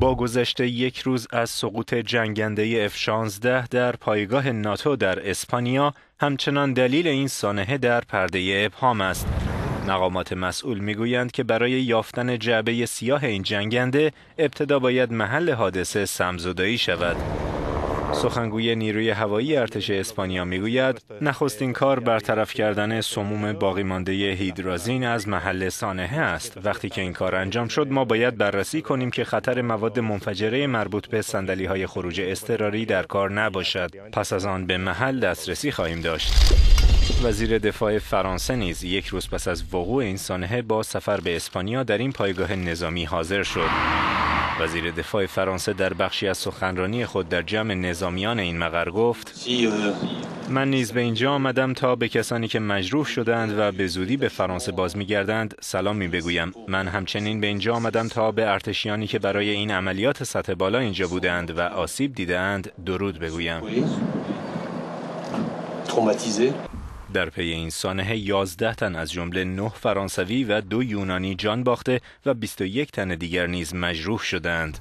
با گذشت یک روز از سقوط جنگنده F-16 در پایگاه ناتو در اسپانیا همچنان دلیل این سانحه در پرده ابهام است. مقامات مسئول می‌گویند که برای یافتن جعبه سیاه این جنگنده ابتدا باید محل حادثه سمزدایی شود. سخنگوی نیروی هوایی ارتش اسپانیا می‌گوید نخستین کار برطرف کردن سموم باقی مانده هیدرازین از محل سانحه است. وقتی که این کار انجام شد ما باید بررسی کنیم که خطر مواد منفجره مربوط به صندلی های خروج اضطراری در کار نباشد. پس از آن به محل دسترسی خواهیم داشت. وزیر دفاع فرانسه نیز یک روز پس از وقوع این سانحه با سفر به اسپانیا در این پایگاه نظامی حاضر شد. وزیر دفاع فرانسه در بخشی از سخنرانی خود در جمع نظامیان این مقر گفت من نیز به اینجا آمدم تا به کسانی که مجروح شدند و به زودی به فرانسه باز میگردند سلامی بگویم. من همچنین به اینجا آمدم تا به ارتشیانی که برای این عملیات سطح بالا اینجا بودند و آسیب دیدند درود بگویم. در پی این سانحه 11 تن از جمله 9 فرانسوی و دو یونانی جان باخته و 21 تن دیگر نیز مجروح شدند.